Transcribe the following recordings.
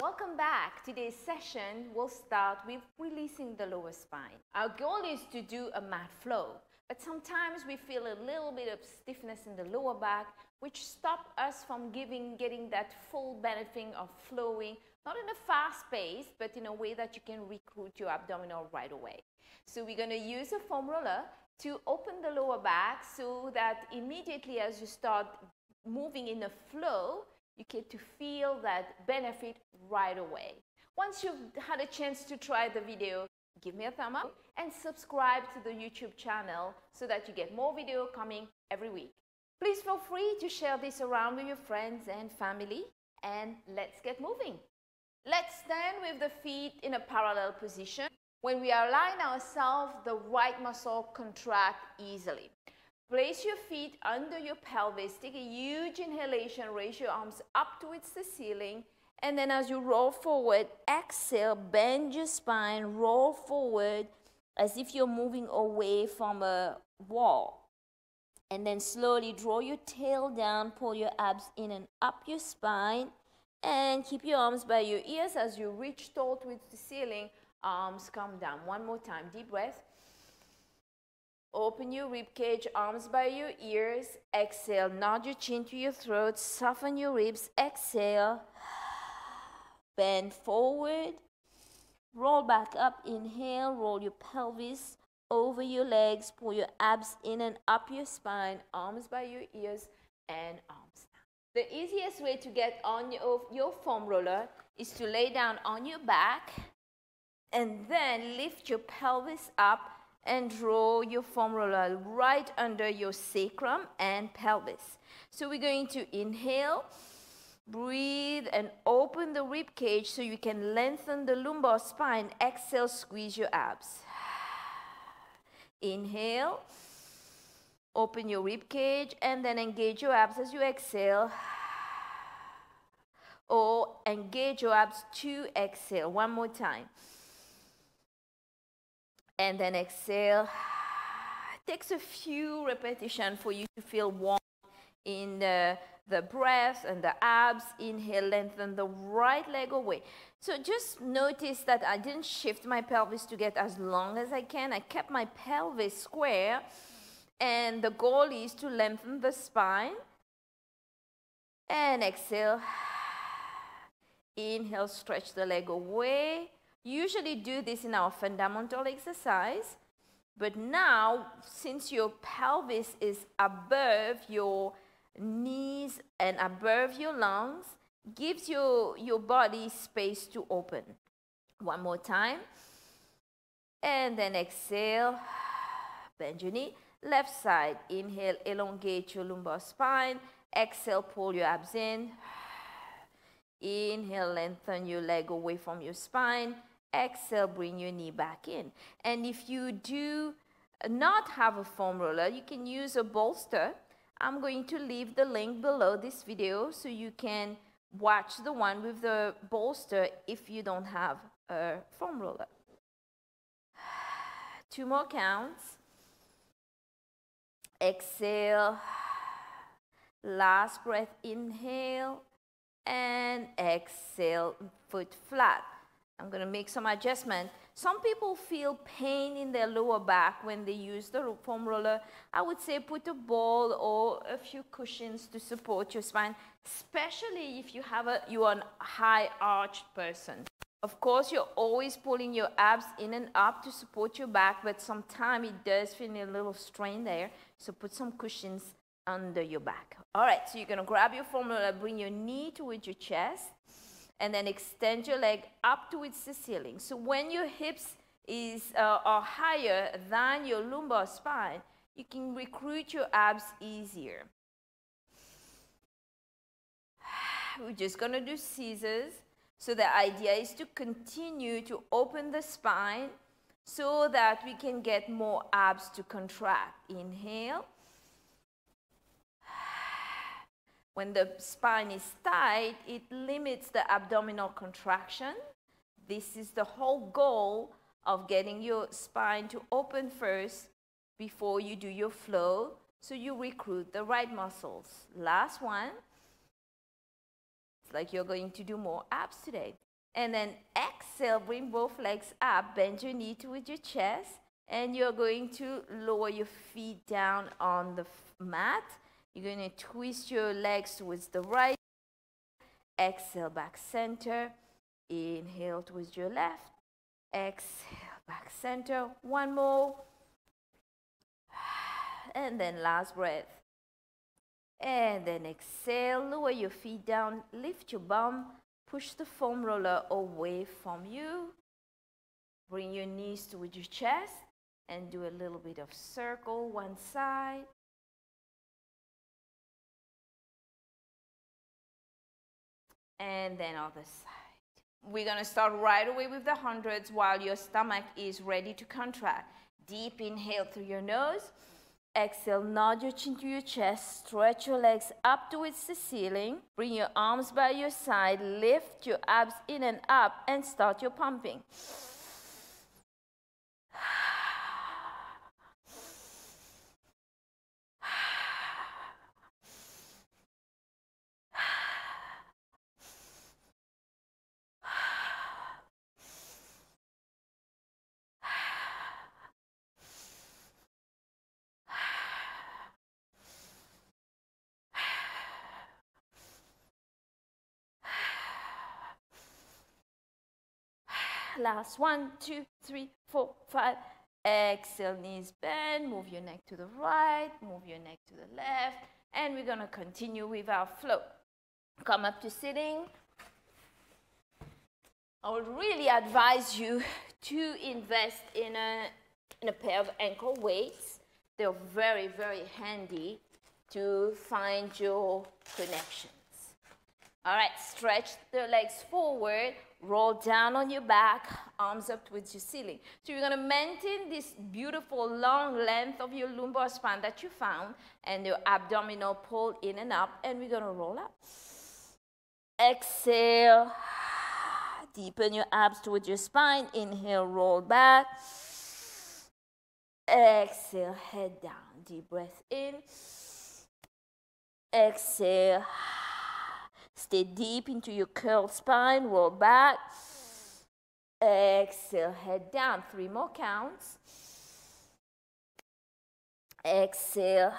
Welcome back. Today's session will start with releasing the lower spine. Our goal is to do a mat flow, but sometimes we feel a little bit of stiffness in the lower back, which stop us from giving, getting that full benefit of flowing, not in a fast pace, but in a way that you can recruit your abdominal right away. So we're going to use a foam roller to open the lower back so that immediately as you start moving in a flow, you get to feel that benefit right away. Once you've had a chance to try the video, give me a thumb up and subscribe to the YouTube channel so that you get more video coming every week. Please feel free to share this around with your friends and family and let's get moving. Let's stand with the feet in a parallel position. When we align ourselves, the right muscle contract easily. Place your feet under your pelvis. Take a huge inhalation. Raise your arms up towards the ceiling. And then as you roll forward, exhale, bend your spine, roll forward as if you're moving away from a wall. And then slowly draw your tail down, pull your abs in and up your spine. And keep your arms by your ears as you reach tall towards the ceiling. Arms come down. One more time. Deep breath. Open your rib cage, arms by your ears. Exhale, nod your chin to your throat, soften your ribs. Exhale, bend forward, roll back up. Inhale, roll your pelvis over your legs, pull your abs in and up your spine, arms by your ears, and arms down. The easiest way to get on your, your foam roller is to lay down on your back and then lift your pelvis up and draw your roller right under your sacrum and pelvis. So we're going to inhale, breathe and open the rib cage so you can lengthen the lumbar spine. Exhale, squeeze your abs. Inhale, open your rib cage and then engage your abs as you exhale. Or engage your abs to exhale. One more time and then exhale. It takes a few repetitions for you to feel warm in the, the breath and the abs. Inhale, lengthen the right leg away. So just notice that I didn't shift my pelvis to get as long as I can. I kept my pelvis square. And the goal is to lengthen the spine. And exhale. Inhale, stretch the leg away usually do this in our fundamental exercise, but now, since your pelvis is above your knees and above your lungs, gives your, your body space to open. One more time. And then exhale, bend your knee. Left side, inhale, elongate your lumbar spine. Exhale, pull your abs in. Inhale, lengthen your leg away from your spine. Exhale, bring your knee back in. And if you do not have a foam roller, you can use a bolster. I'm going to leave the link below this video so you can watch the one with the bolster if you don't have a foam roller. Two more counts. Exhale. Last breath, inhale. And exhale, foot flat. I'm going to make some adjustment. Some people feel pain in their lower back when they use the foam roller. I would say put a ball or a few cushions to support your spine, especially if you have a you are a high arched person. Of course, you're always pulling your abs in and up to support your back, but sometimes it does feel a little strain there. So put some cushions under your back. All right, so you're to grab your foam roller, bring your knee towards your chest and then extend your leg up towards the ceiling. So when your hips is, uh, are higher than your lumbar spine, you can recruit your abs easier. We're just to do scissors. So the idea is to continue to open the spine so that we can get more abs to contract. Inhale. When the spine is tight, it limits the abdominal contraction. This is the whole goal of getting your spine to open first before you do your flow so you recruit the right muscles. Last one. It's like you're going to do more abs today. And then exhale, bring both legs up, bend your knee towards your chest, and you're going to lower your feet down on the mat. You're going to twist your legs towards the right. Exhale, back center. Inhale towards your left. Exhale, back center. One more. And then last breath. And then exhale, lower your feet down, lift your bum, push the foam roller away from you. Bring your knees towards your chest and do a little bit of circle one side. And then on the other side. We're to start right away with the hundreds while your stomach is ready to contract. Deep inhale through your nose. Exhale, nod your chin to your chest, stretch your legs up towards the ceiling. Bring your arms by your side, lift your abs in and up, and start your pumping. Last one, two, three, four, five. Exhale, knees bend. Move your neck to the right, move your neck to the left. And we're going to continue with our flow. Come up to sitting. I would really advise you to invest in a, in a pair of ankle weights. They're very, very handy to find your connections. All right, stretch the legs forward, roll down on your back, arms up towards your ceiling. So you're gonna maintain this beautiful long length of your lumbar spine that you found and your abdominal pull in and up, and we're gonna roll up. Exhale, deepen your abs towards your spine. Inhale, roll back. Exhale, head down. Deep breath in. Exhale. Stay deep into your curled spine, roll back. Exhale, head down. Three more counts. Exhale,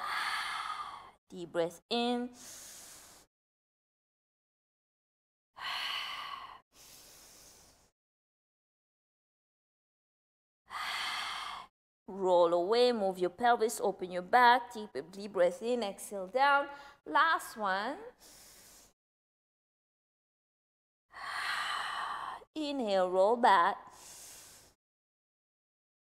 deep breath in. Roll away, move your pelvis, open your back, deep, deep breath in, exhale down. Last one. Inhale, roll back.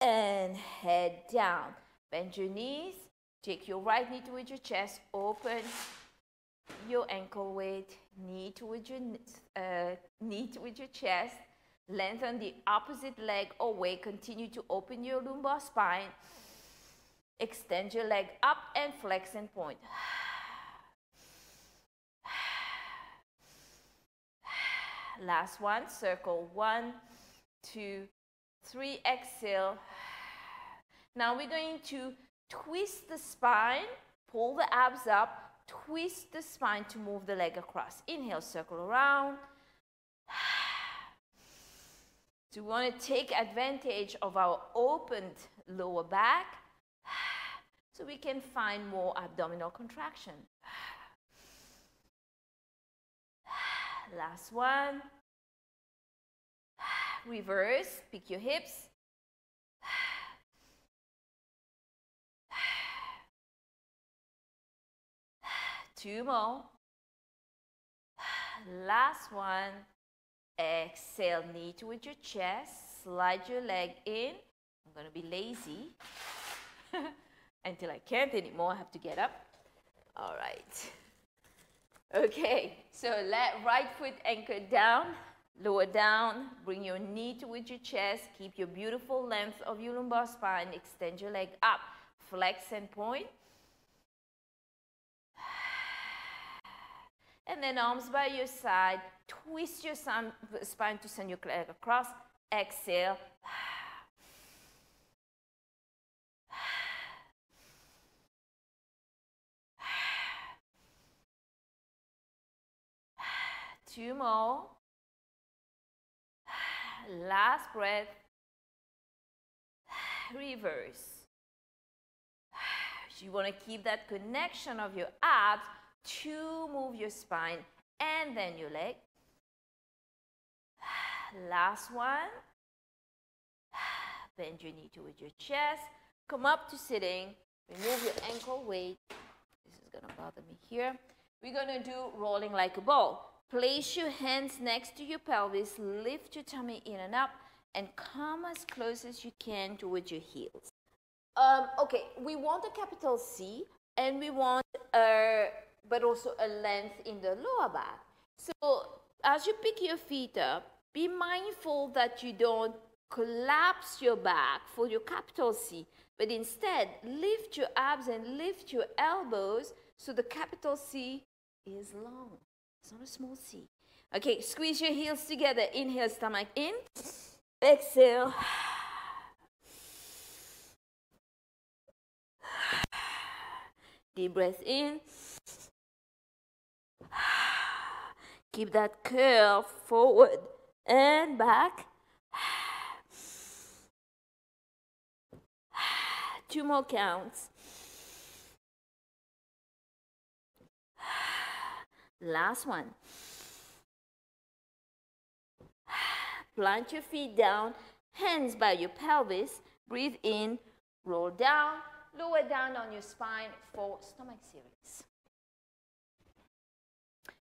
And head down. Bend your knees. Take your right knee towards your chest. Open your ankle weight. Knee towards your, uh, knee towards your chest. Lengthen the opposite leg away. Continue to open your lumbar spine. Extend your leg up and flex and point. Last one, circle one, two, three, exhale. Now we're going to twist the spine, pull the abs up, twist the spine to move the leg across. Inhale, circle around. So we want to take advantage of our opened lower back so we can find more abdominal contraction. Last one. Reverse, pick your hips. Two more. Last one. Exhale, knee towards your chest. Slide your leg in. I'm going to be lazy until I can't anymore. I have to get up. All right. Okay, so let right foot anchor down, lower down, bring your knee towards your chest, keep your beautiful length of your lumbar spine, extend your leg up, flex and point. And then arms by your side, twist your spine to send your leg across, exhale. Two more. Last breath. Reverse. You want to keep that connection of your abs to move your spine and then your leg. Last one. Bend your knee towards your chest. Come up to sitting. Remove your ankle weight. This is going to bother me here. We're going to do rolling like a ball. Place your hands next to your pelvis. Lift your tummy in and up and come as close as you can towards your heels. Um, okay, we want a capital C and we want a, but also a length in the lower back. So as you pick your feet up, be mindful that you don't collapse your back for your capital C, but instead lift your abs and lift your elbows so the capital C is long. It's not a small C. Okay, squeeze your heels together. Inhale, stomach in. Exhale. Deep breath in. Keep that curve forward and back. Two more counts. Last one. Plant your feet down, hands by your pelvis. Breathe in, roll down, lower down on your spine for stomach series.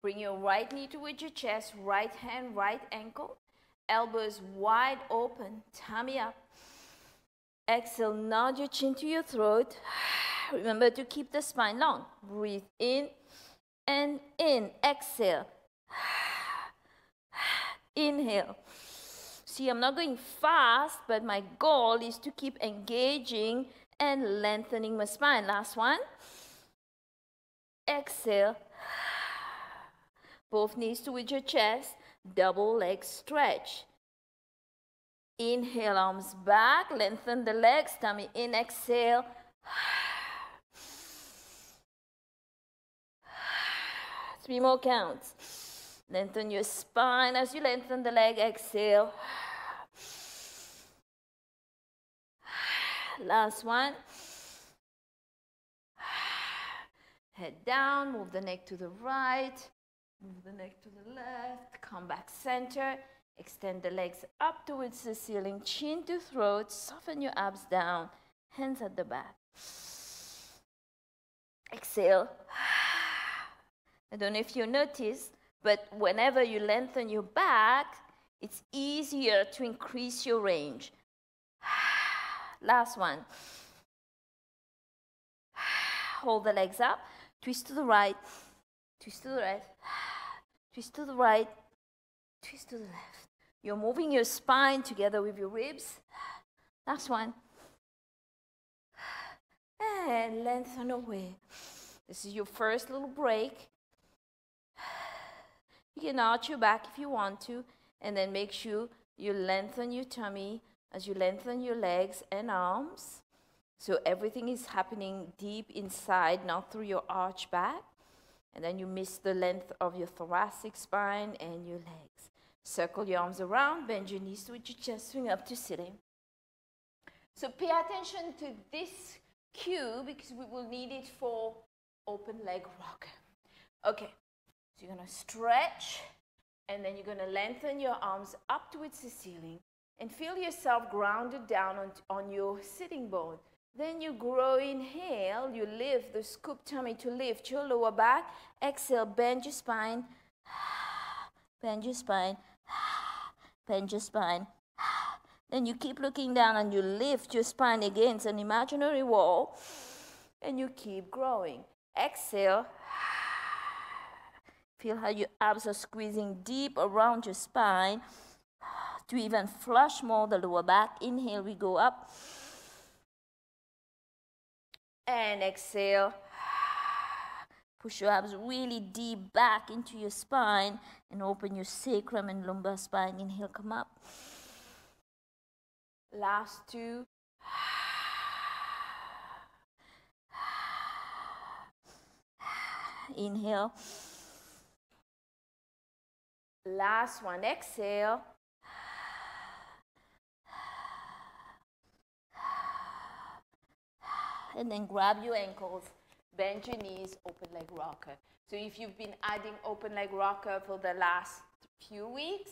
Bring your right knee towards your chest, right hand, right ankle. Elbows wide open, tummy up. Exhale, nod your chin to your throat. Remember to keep the spine long. Breathe in and in. Exhale. Inhale. See, I'm not going fast, but my goal is to keep engaging and lengthening my spine. Last one. Exhale. Both knees to towards your chest, double leg stretch. Inhale, arms back, lengthen the legs, tummy in, exhale. Three more counts. Lengthen your spine as you lengthen the leg, exhale. Last one. Head down, move the neck to the right. Move the neck to the left, come back center. Extend the legs up towards the ceiling, chin to throat, soften your abs down, hands at the back. Exhale. I don't know if you notice, but whenever you lengthen your back, it's easier to increase your range. Last one. Hold the legs up, twist to the right, twist to the right twist to the right, twist to the left. You're moving your spine together with your ribs. Last one. And lengthen away. This is your first little break. You can arch your back if you want to, and then make sure you lengthen your tummy as you lengthen your legs and arms. So everything is happening deep inside, not through your arch back. And then you miss the length of your thoracic spine and your legs. Circle your arms around, bend your knees with your chest, swing up to sitting. So pay attention to this cue because we will need it for open leg rock. Okay, so you're gonna stretch and then you're gonna lengthen your arms up towards the ceiling and feel yourself grounded down on, on your sitting bone. Then you grow, inhale, you lift the scoop tummy to lift your lower back. Exhale, bend your spine, bend your spine, bend your spine. Then you keep looking down and you lift your spine against an imaginary wall and you keep growing. Exhale. Feel how your abs are squeezing deep around your spine to even flush more the lower back. Inhale, we go up and exhale. Push your abs really deep back into your spine and open your sacrum and lumbar spine. Inhale, come up. Last two. Inhale. Last one, exhale. And then grab your ankles, bend your knees, open leg rocker. So if you've been adding open leg rocker for the last few weeks,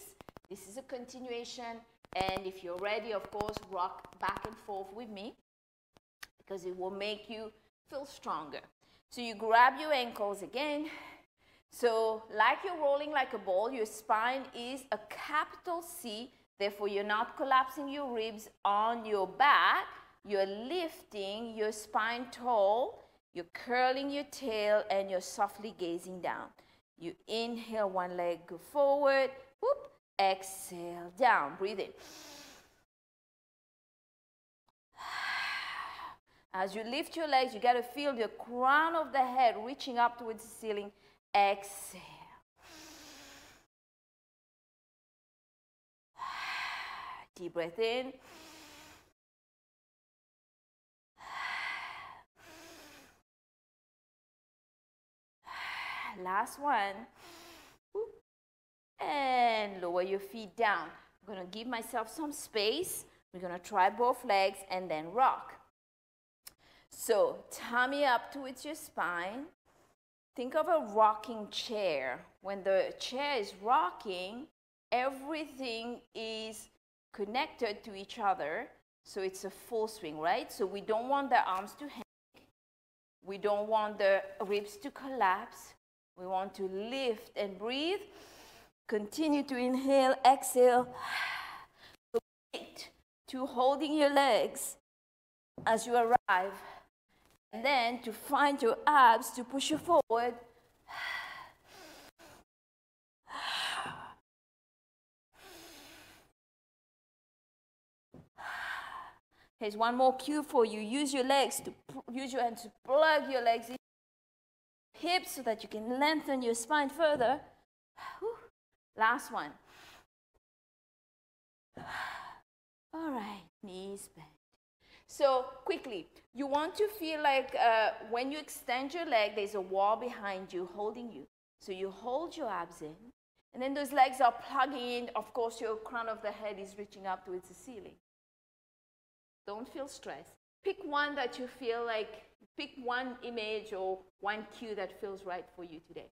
this is a continuation. And if you're ready, of course, rock back and forth with me because it will make you feel stronger. So you grab your ankles again, so like you're rolling like a ball, your spine is a capital C. Therefore, you're not collapsing your ribs on your back. You're lifting your spine tall. You're curling your tail and you're softly gazing down. You inhale one leg, go forward. Whoop. Exhale down. Breathe in. As you lift your legs, you got to feel the crown of the head reaching up towards the ceiling. Exhale. Deep breath in. Last one. And lower your feet down. I'm going to give myself some space. We're going to try both legs and then rock. So, tummy up towards your spine. Think of a rocking chair. When the chair is rocking, everything is connected to each other. So it's a full swing, right? So we don't want the arms to hang. We don't want the ribs to collapse. We want to lift and breathe. Continue to inhale, exhale. Commit to holding your legs as you arrive. And then to find your abs to push you forward. Here's one more cue for you. Use your legs to use your hands to plug your legs in hips so that you can lengthen your spine further. Last one. All right, knees bent. So quickly, you want to feel like uh, when you extend your leg, there's a wall behind you holding you. So you hold your abs in, and then those legs are plugging in. Of course, your crown of the head is reaching up towards the ceiling. Don't feel stressed. Pick one that you feel like, pick one image or one cue that feels right for you today.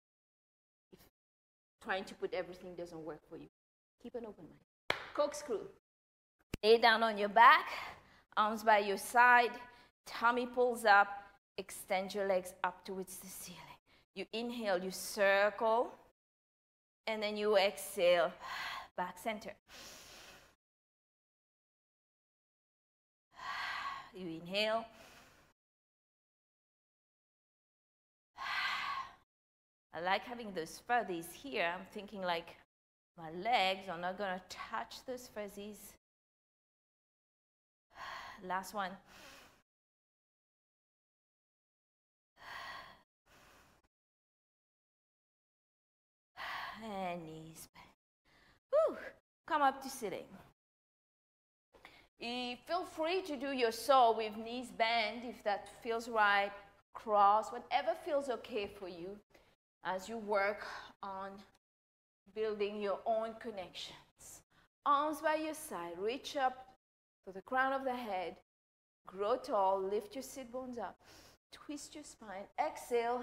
If trying to put everything doesn't work for you, keep an open mind. Corkscrew. Lay down on your back arms by your side, tummy pulls up, extend your legs up towards the ceiling. You inhale, you circle, and then you exhale, back center. You inhale. I like having those fuzzies here. I'm thinking like my legs are not going to touch those fuzzies. Last one. And knees bent. Whew. Come up to sitting. Feel free to do your saw with knees bent if that feels right. Cross, whatever feels okay for you as you work on building your own connections. Arms by your side, reach up to the crown of the head. Grow tall, lift your sit bones up, twist your spine, exhale.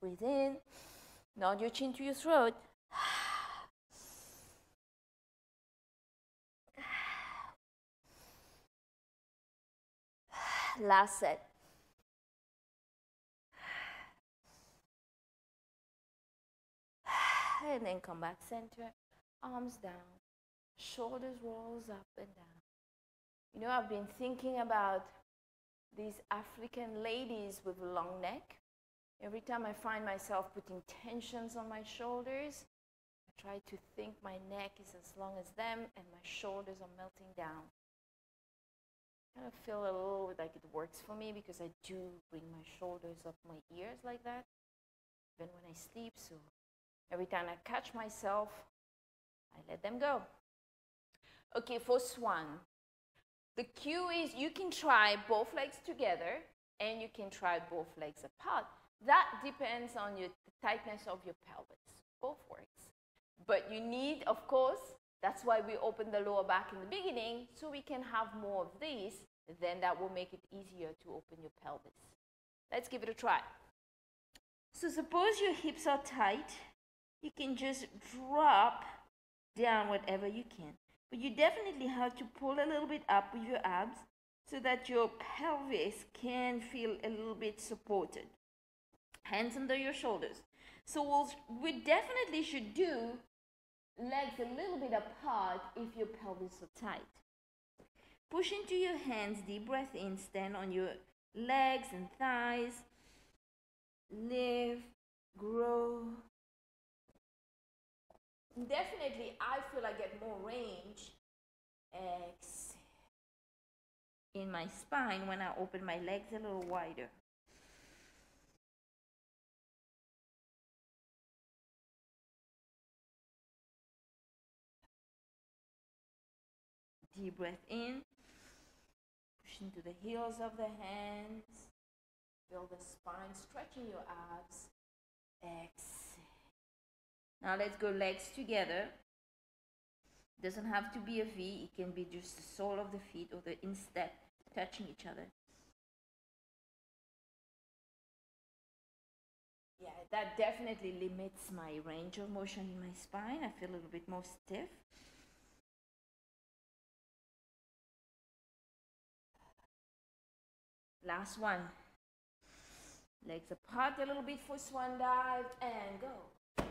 Breathe in, nod your chin to your throat. Last set. And then come back center, arms down, shoulders rolls up and down. You know, I've been thinking about these African ladies with a long neck. Every time I find myself putting tensions on my shoulders, I try to think my neck is as long as them and my shoulders are melting down. I kind of feel a little like it works for me because I do bring my shoulders up my ears like that, even when I sleep. So Every time I catch myself, I let them go. Okay, for swan, the cue is you can try both legs together and you can try both legs apart. That depends on your, tightness of your pelvis. both works. But you need, of course, that's why we open the lower back in the beginning, so we can have more of these. Then that will make it easier to open your pelvis. Let's give it a try. So suppose your hips are tight, you can just drop down whatever you can. But you definitely have to pull a little bit up with your abs so that your pelvis can feel a little bit supported. Hands under your shoulders. So we'll, we definitely should do legs a little bit apart if your pelvis is tight. Push into your hands, deep breath in, stand on your legs and thighs. Lift, grow. Definitely, I feel I get more range. In my spine when I open my legs a little wider. Deep breath in. Push into the heels of the hands. Feel the spine stretching your abs. Exhale. Now let's go legs together. Doesn't have to be a V. It can be just the sole of the feet or the instep touching each other. Yeah, that definitely limits my range of motion in my spine. I feel a little bit more stiff. Last one. Legs apart a little bit for swan dive and go.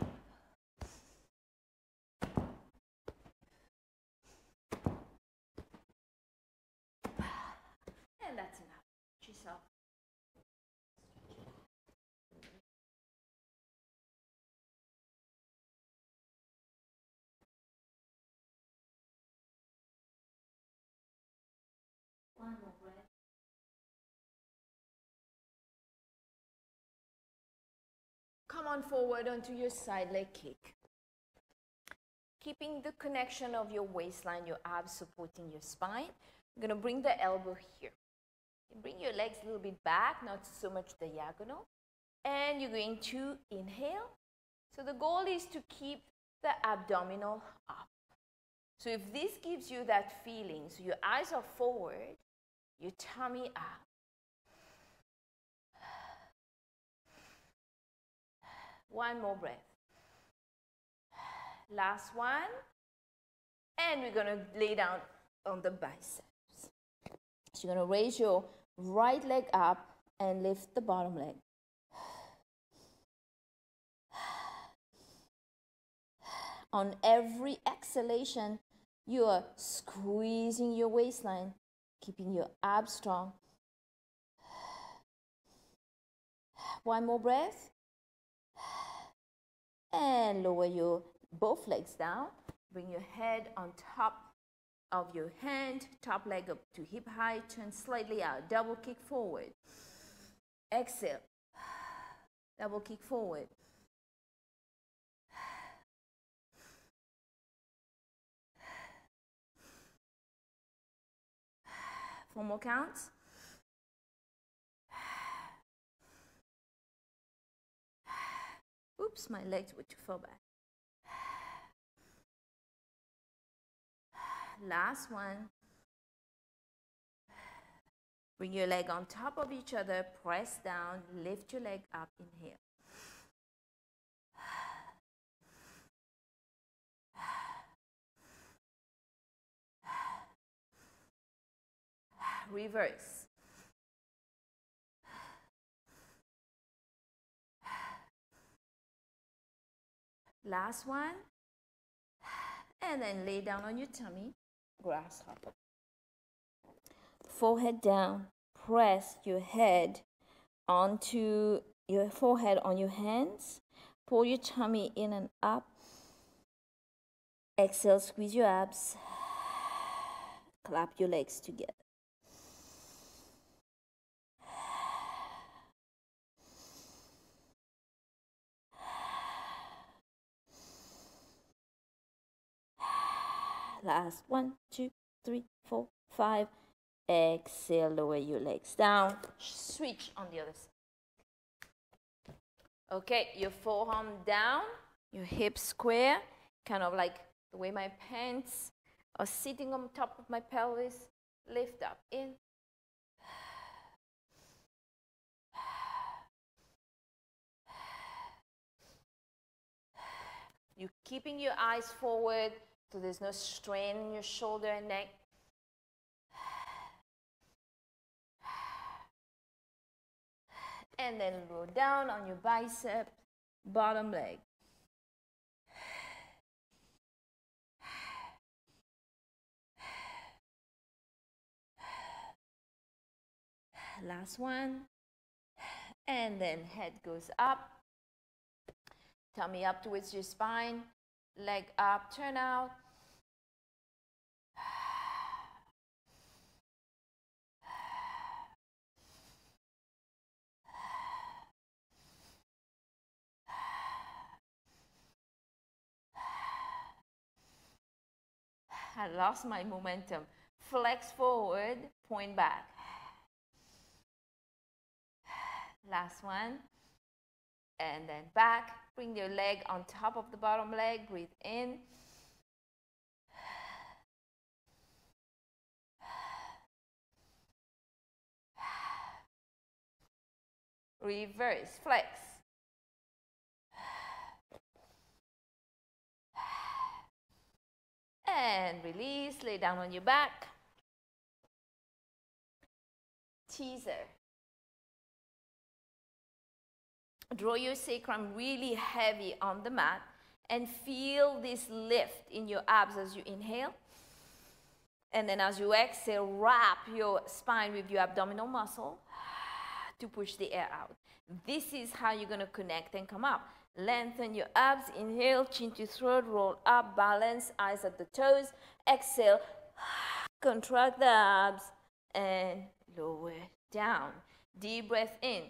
And that's enough. Come on forward onto your side leg kick. Keeping the connection of your waistline, your abs supporting your spine. You're going to bring the elbow here. Bring your legs a little bit back, not so much diagonal. And you're going to inhale. So the goal is to keep the abdominal up. So if this gives you that feeling, so your eyes are forward, your tummy up. One more breath. Last one. And we're going to lay down on the biceps. So you're going to raise your right leg up and lift the bottom leg. On every exhalation, you are squeezing your waistline, keeping your abs strong. One more breath. And lower your both legs down. Bring your head on top of your hand, top leg up to hip height, turn slightly out, double kick forward. Exhale, double kick forward. Four more counts. Oops, my legs were too far back. Last one. Bring your leg on top of each other, press down, lift your leg up, inhale. Reverse. Last one. And then lay down on your tummy, grasshopper. Forehead down. Press your head onto your forehead on your hands. Pull your tummy in and up. Exhale, squeeze your abs. Clap your legs together. Last one, two, three, four, five. Exhale, lower your legs down. Switch on the other side. Okay, your forearm down, your hips square, kind of like the way my pants are sitting on top of my pelvis. Lift up, in. You're keeping your eyes forward so there's no strain in your shoulder and neck. And then roll down on your bicep, bottom leg. Last one. And then head goes up. Tummy up towards your spine. Leg up, turn out. I lost my momentum. Flex forward, point back. Last one. And then back. Bring your leg on top of the bottom leg. Breathe in. Reverse, flex. And release, lay down on your back. Teaser. Draw your sacrum really heavy on the mat and feel this lift in your abs as you inhale. And then as you exhale, wrap your spine with your abdominal muscle to push the air out. This is how you're going to connect and come up. Lengthen your abs. Inhale, chin to throat, roll up, balance, eyes at the toes. Exhale, contract the abs and lower down. Deep breath in.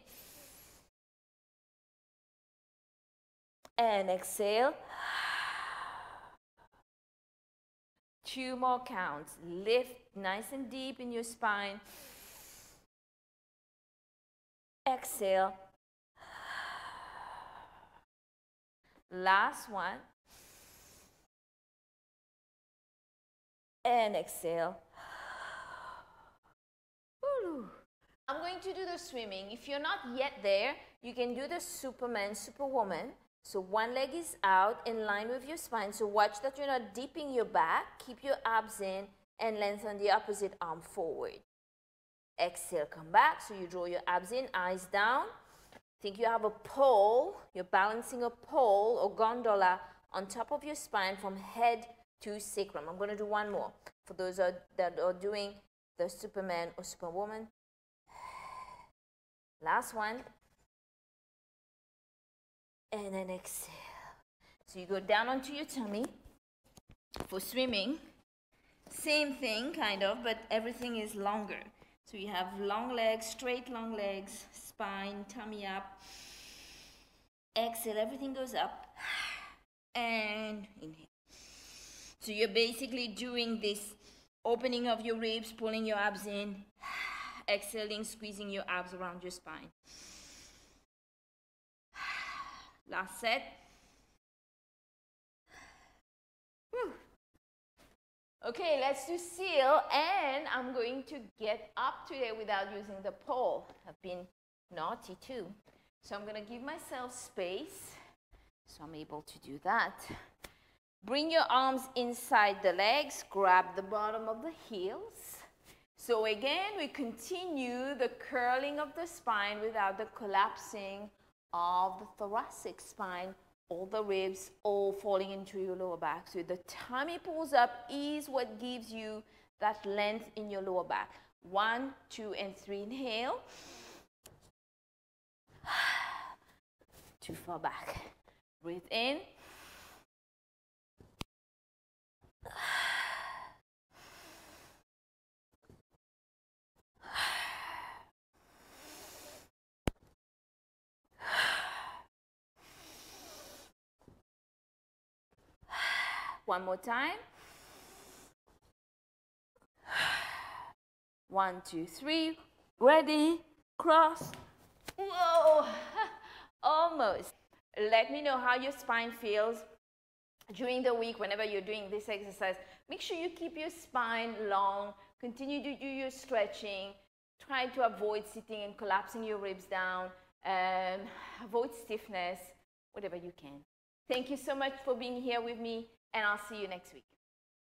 And exhale. Two more counts. Lift nice and deep in your spine. Exhale. Last one. And exhale. I'm going to do the swimming. If you're not yet there, you can do the Superman, Superwoman. So one leg is out in line with your spine. So watch that you're not dipping your back. Keep your abs in and lengthen the opposite arm forward. Exhale, come back. So you draw your abs in, eyes down. Think you have a pole, you're balancing a pole or gondola on top of your spine from head to sacrum. I'm going to do one more for those that are doing the Superman or Superwoman. Last one. And then exhale. So you go down onto your tummy for swimming. Same thing, kind of, but everything is longer. So you have long legs, straight long legs, spine, tummy up. Exhale, everything goes up. And inhale. So you're basically doing this opening of your ribs, pulling your abs in, exhaling, squeezing your abs around your spine. Last set. Okay, let's do seal and I'm going to get up today without using the pole. I've been naughty too. So I'm going to give myself space so I'm able to do that. Bring your arms inside the legs, grab the bottom of the heels. So again, we continue the curling of the spine without the collapsing of the thoracic spine all the ribs all falling into your lower back. So the tummy pulls up is what gives you that length in your lower back. One, two, and three. Inhale. Too far back. Breathe in. One more time. One, two, three. Ready. Cross. Whoa. Almost. Let me know how your spine feels during the week whenever you're doing this exercise. Make sure you keep your spine long. Continue to do your stretching. Try to avoid sitting and collapsing your ribs down. Um, avoid stiffness, whatever you can. Thank you so much for being here with me, and I'll see you next week.